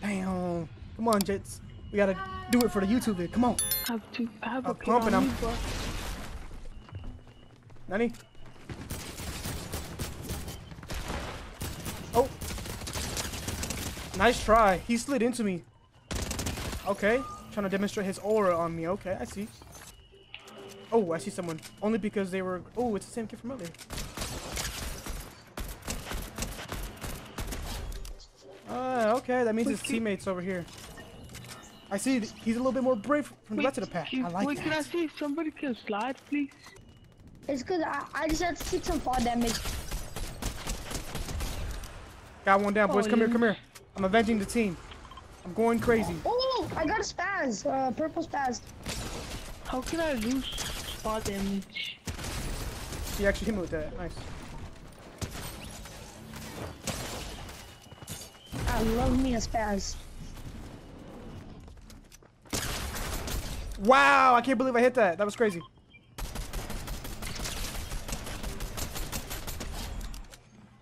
Damn. Come on, Jets. We gotta do it for the YouTube vid. Come on. I have to. I have I'm a pumping, I'm- Nani? Oh. Nice try. He slid into me. Okay. Trying to demonstrate his aura on me. Okay, I see. Oh, I see someone. Only because they were... Oh, it's the same kid from earlier. Ah, okay. That means his teammates over here. I see. He's a little bit more brave from the Wait, rest of the pack. can- I like Wait, can I see if somebody can slide, please? It's cause I, I just had to take some fall damage. Got one down, boys. Oh, come here, come here. I'm avenging the team. I'm going crazy. Oh, I got a spaz. Uh, purple spaz. How can I lose spot damage? He actually hit me with that. Nice. I love me a spaz. Wow, I can't believe I hit that. That was crazy.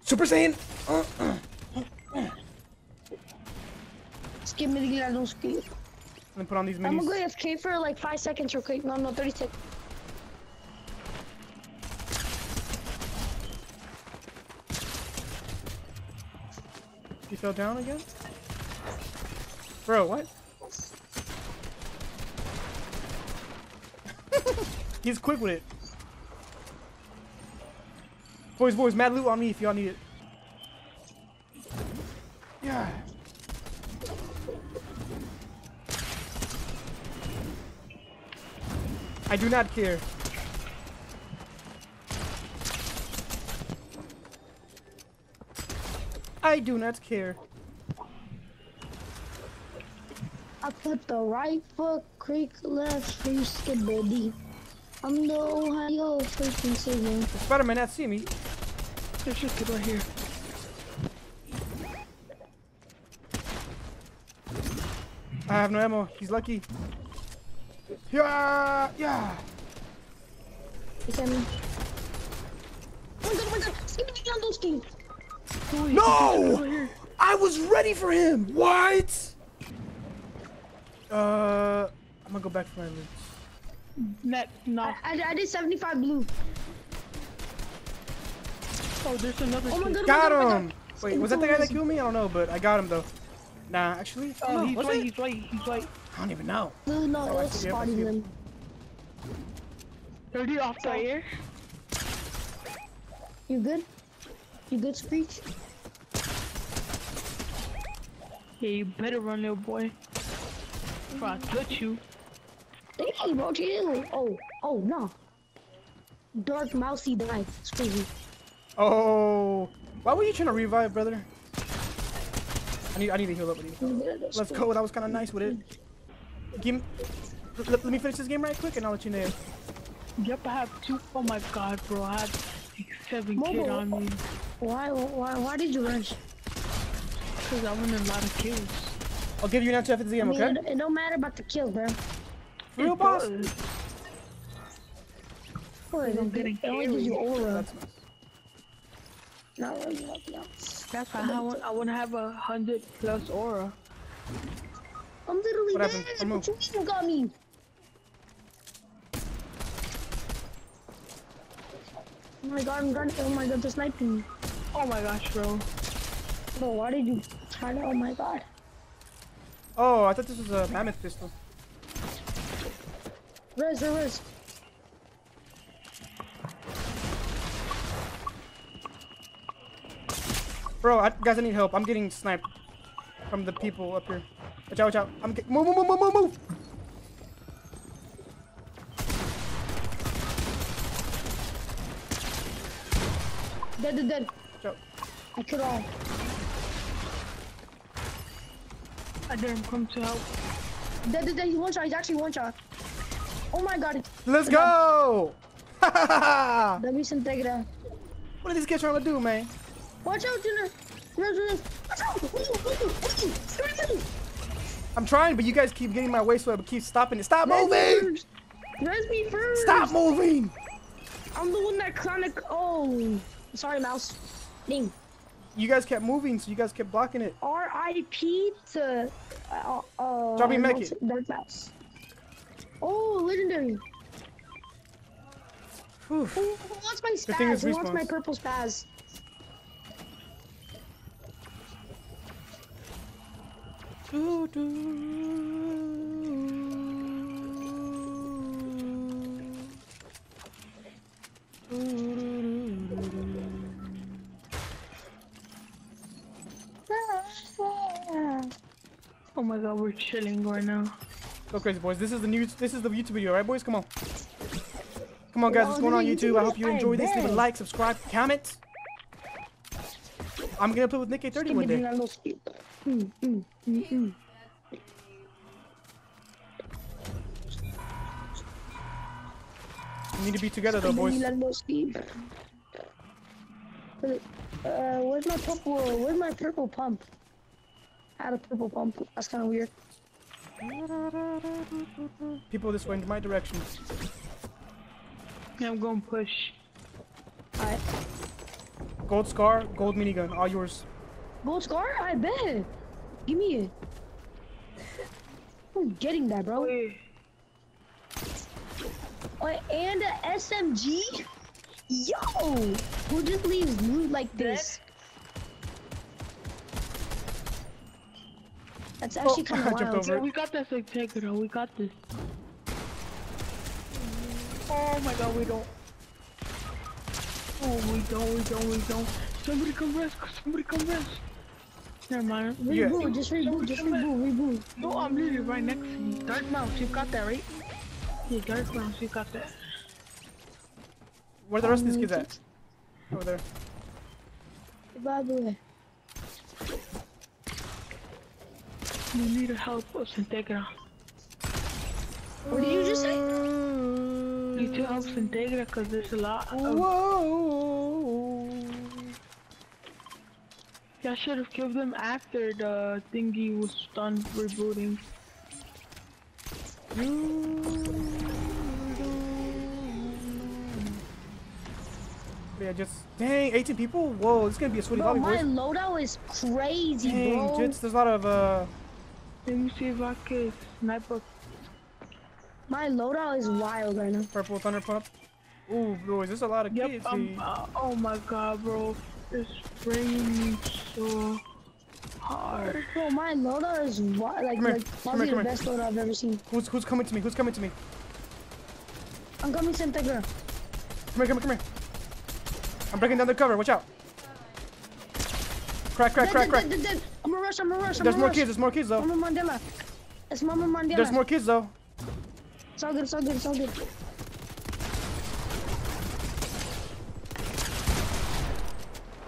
Super Saiyan! Uh, uh. Just give me the glad don't ski. Let me put on these I'm gonna go minis. AFK for like five seconds real quick. No, no, 30 seconds. He fell down again? Bro, what? He's quick with it. Boys, boys, mad loot on me if y'all need it. Yeah. I do not care. I do not care. I put the right foot, creek left, free skid baby. I'm the Ohio freaking city. Spider-Man not see me. There's a kid right here. I have no ammo. He's lucky. Yeah, yeah. You see me? Oh my god, oh my god, skip me down those things. Oh, No! I was ready for him. What? Uh, I'm gonna go back for my loot. Net, no. I, I, I did 75 blue. Oh, there's another Oh my god, Got oh my god. him. Wait, was that the guy that killed me? I don't know, but I got him though. Nah, actually, I Oh, don't he's Was right, it? he's right, he's right. I don't even know. No, no, Oh, I it's see him, spotting him. 30 off the air. You good? You good, Screech? Yeah, you better run, little boy. If I mm-hmm. touch you. Hey, bro, chill. Oh, oh, no. Dark mousy died. It's crazy. Oh, why were you trying to revive, brother? I need, I need to heal up. I need to heal up. Let's Let's go. That was kind of nice with it. Give me, let, let me finish this game right quick, and I'll let you know. Yep, I have two. Oh my god, bro. I have six, seven kid Mobile. on me. Why, why, why did you rush? Because I won a lot of kills. I'll give you an answer after the I game, mean, okay? it, it don't matter about the kill, bro. For real, It boss? does. Boy, I'm getting it only gives you aura. That's nice. Not really nothing else. That's why I want, I want to have a hundred plus aura. I'm literally What dead. happened? Don't move. What you mean you got me? Oh my god, I'm running. Oh my god, they're sniping me. Oh my gosh, bro. Bro, why did you try to? Oh my god. Oh, I thought this was a mammoth pistol. Res, res, res. Bro, I, guys, I need help. I'm getting sniped from the people up here. Watch out, watch out. I'm get move, move, move, move, move, move. Dead, dead, dead. Watch out. I killed all. I didn't come to help. Dead, dead, dead. He's one shot. He's actually one shot. Oh my god. Let's go! what Dame se integra. are these kids trying to do, man? Watch out, Jenner. Res, res. Watch out. I'm trying, but you guys keep getting my way, so I keep stopping it. Stop res moving! first. Res me first. Stop moving! I'm the one that chronic. Oh. Sorry, mouse. Ding. You guys kept moving, so you guys kept blocking it. RIP to uh, uh Drop me I don't know, medkit. Dark Mouse. Oh, legendary. Whew. Who, who wants my spaz? Who wants my purple spaz? Doo, doo. Oh my god, we're chilling right now. Go crazy, boys. This is the new. This is the YouTube video, right, boys? Come on. Come on, guys. What's going on YouTube? I hope you video, enjoy I this. Leave a like, subscribe, comment. I'm gonna play with Nick 30 one day. Mm, mm, mm. We need to be together though, boys. Uh, where's my purple? Where's my purple pump? I had a purple pump. That's kind of weird. People this way in my direction. Yeah, I'm gonna push. Alright. Gold scar, gold minigun, all yours. Gold scar? I bet. Give me it. I'm getting that, bro. Wait, Oh, and a SMG? Yo! Who just leaves loot like this? That's actually Oh, kind I of jumped wild. over we got this. Like, take it. We got this. Oh my god, we don't. Oh, we don't. We don't. We don't. Somebody come rest. Somebody come rest. Never mind. Yeah. Reboot, just reboot, just reboot, reboot. No, I'm literally right next to you. Dark Mouse, you got that, right? Yeah, Dark Mouse, you got that. Where the rest of these kids um, at? Over there. By the way. You need to help us and take it out. What did you just say? You need to help us and take it out because there's a lot of. Whoa. I should have killed them after the thingy was done rebooting. Yeah, just dang, 18 people. Whoa, this is gonna be a sweaty Bro, lobby, my boys. loadout is crazy, Dang, bro. jits, there's a lot of uh. Let me see if I can sniper. My loadout is wild right now. Purple thunder pump. Ooh, boys, there's a lot of Yep, kids. I'm, uh, oh my god, bro. It's raining me so hard. Bro, my loadout is wi- like, Come like come probably here, the come best loadout I've ever seen. Who's who's coming to me? Who's coming to me? I'm coming to Integra. Come here, come here, come here. I'm breaking down the cover. Watch out. Crack, crack, crack, crack. Dead, dead, dead. I'm gonna rush, I'm gonna rush, I'm There's more rush. kids. There's more kids though. Mama Mandela. It's Mama Mandela. There's more kids though. It's all good, it's all good, it's all good.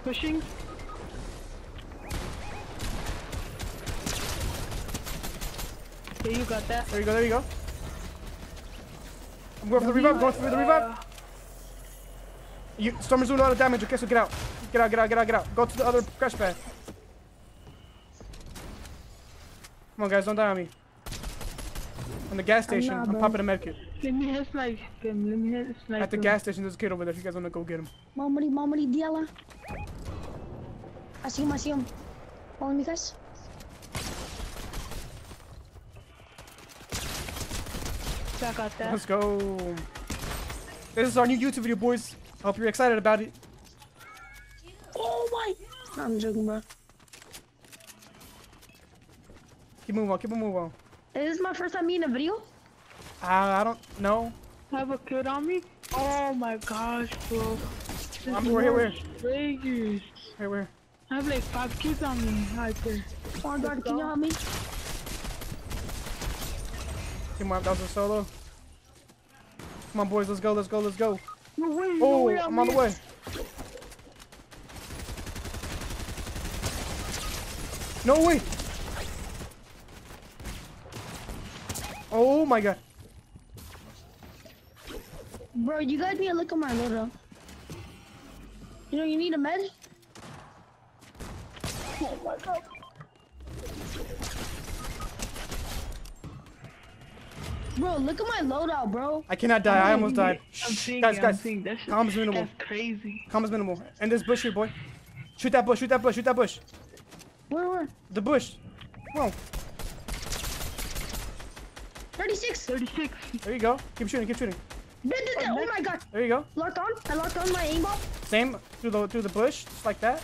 Pushing. Yeah, you got that. There you go. There you go. I'm going for the revive. Going for the revive. You, Stormer's doing a lot of damage. Okay, so get out. Get out. Get out. Get out. Get out. Go to the other crash pad. Come on, guys. Don't die on me. On the gas station, not, I'm popping a medkit. Let me hit snipe him. Let me hit snipe At the him. gas station, there's a kid over there. If you guys want to go get him. Mamari, mamari, diala. I see him, I see him. Follow me, guys. I got that. Let's go. This is our new YouTube video, boys. I Hope you're excited about it. Oh my! I'm joking, bro. Keep moving on. Keep moving on. Is this my first time being in a video? Uh, I don't know. Have a kid on me? Oh my gosh, bro. This I'm- is we're here, we're Vegas. Hey, where? I have like five kids on me right there. Oh my god, can you go. help me? Come on, that was a solo. Come on, boys. Let's go. Let's go. Let's go. No way, no Oh, way, I'm on the way. No way. Oh my god. Bro, you guys need to look at my loadout. You know, you need a med? Oh my god. Bro, look at my loadout, bro. I cannot die. I almost died. I'm Shh, guys, guys. seeing that shit. Calm is minimal. That's crazy. Calm is minimal. And this bush here, boy. Shoot that bush. Shoot that bush. Shoot that bush. Where, where? The bush. On. 36. 36. There you go. Keep shooting. Keep shooting. Did, did, did. Oh my god. There you go. Locked on. I locked on my aimbot. Same through the through the bush, just like that.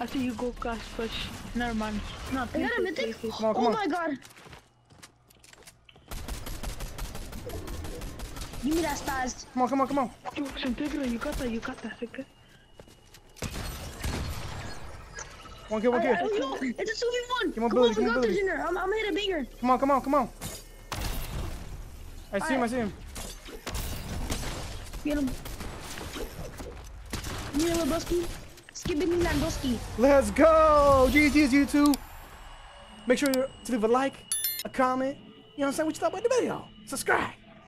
I see you go cast push. Never mind. Not I got a places, mythic. places. Come on, come oh on. my god. Give me that spaz. Come on, come on, come on. Yo, Santiago, you got that, you got that, Santiago. One kill, one kill. Alright, yo, it's a 2v1. Come on, come Billy, on, come on, Billy. this in there. I'm, I'm gonna hit a banger. Come on, come on, come on. I see him, I see him. Get him. Give me Lebowski. Skipping me Landowski. Let's go! GG's YouTube. Make sure to leave a like, a comment. You know what I'm saying? What you thought about the video? Subscribe.